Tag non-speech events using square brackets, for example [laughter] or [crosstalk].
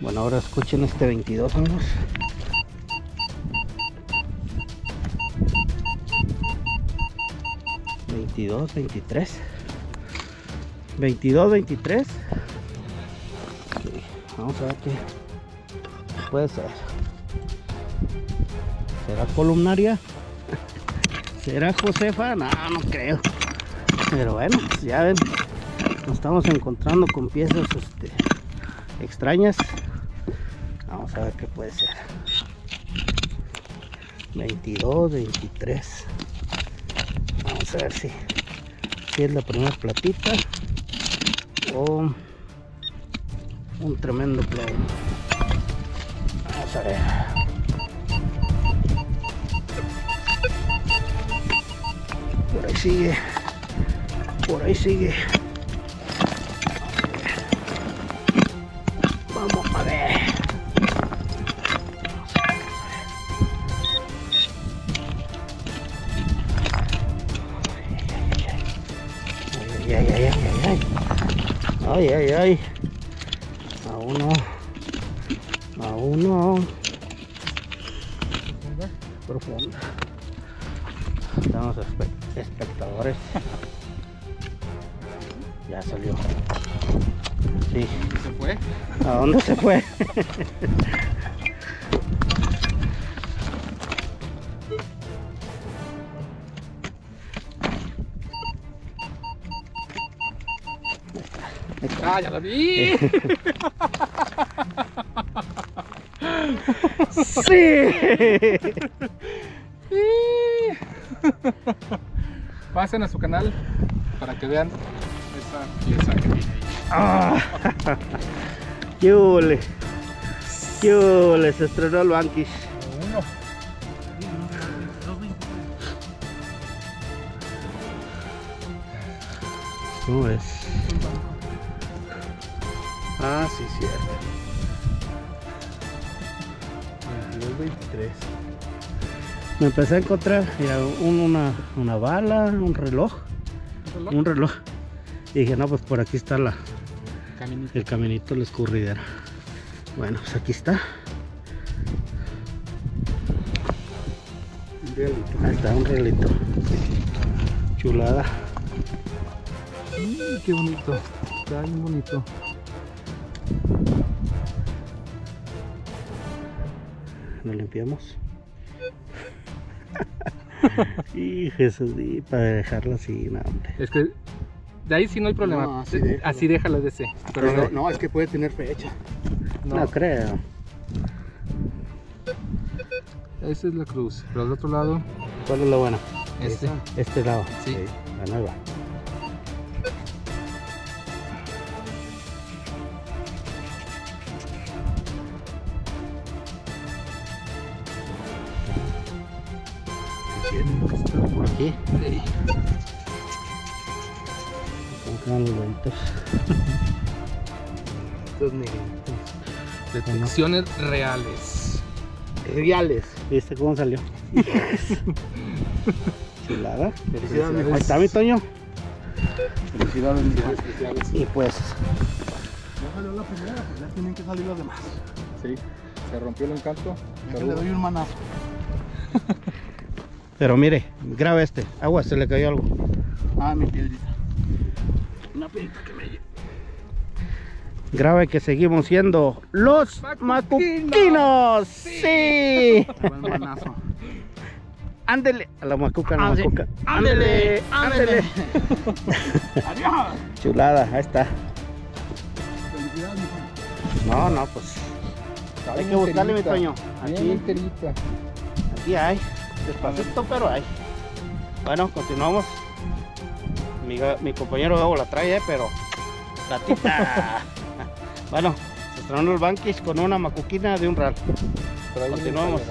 Bueno, ahora escuchen este 22, amigos. ¿22, 23? ¿22, 23? Sí, vamos a ver qué puede ser. ¿Será columnaria? ¿Será Josefa? No, no creo. Pero bueno, ya ven, nos estamos encontrando con piezas este, extrañas. Vamos a ver qué puede ser. 22, 23. Vamos a ver si, si es la primera platita o un tremendo play. Vamos a ver. Por ahí sigue. Por ahí sigue. Vamos a ver. Ay, ay, ay. A uno. A uno. Profunda. Estamos espe- espectadores. Ya salió. Sí. ¿Se fue? ¿A dónde se fue? [laughs] ¡Ah, ya la vi! [laughs] ¡Sí! Pasen a su canal para que vean esa pieza que tiene ahí. ¡Ah! [laughs] ¡Qué ole! ¡Qué ole! Se estrenó el Banquis. Uno. Ah, sí, cierto. 22, 23. Me empecé a encontrar, mira, un- una, una bala, un reloj, reloj? un reloj. Y dije, no, pues por aquí está la, Caminito. el caminito, la escurridera. Bueno, pues aquí está. Ahí está, un relito. Chulada. Mm, qué bonito. Está bien bonito. ¿Lo limpiamos? [laughs] y Jesús, y para dejarlo así, no, hombre. Es que de ahí sí no hay problema. No, así déjalo. así déjala de ese. Pero no, es que puede tener fecha. No, no, creo. esa es la cruz. Pero al otro lado, ¿Cuál es lo bueno? este. Este lado. Sí. La nueva. Por aquí. Sí. ¿Cómo quedan los huevitos? Estos negritos. Detecciones reales. Reales. ¿Viste cómo salió? [laughs] Chulada. Felicidades. Ahí está mi Toño. Felicidades. Y pues, Ya salió la primera, pues ya tienen que salir las demás. Sí. Se rompió el encanto. Ya le doy un manazo. [laughs] pero mire, graba este. Agua, se le cayó algo. Ah, mi piedrita. Una piedrita que me lleve. Grabe que seguimos siendo los Macuquinos. Sí. Ándele. A la macuca, la sí. macuca. Ándele, Ándele. Adiós. [laughs] Chulada, ahí está. No, no, pues. Hay que buscarle mi Toño. Aquí, aquí hay. Despacito, pero hay. Bueno, continuamos. Mi, mi compañero Gabo la trae, eh, pero. Platita. [laughs] bueno, se estrenó el banquis con una macuquina de un ral. Continuamos.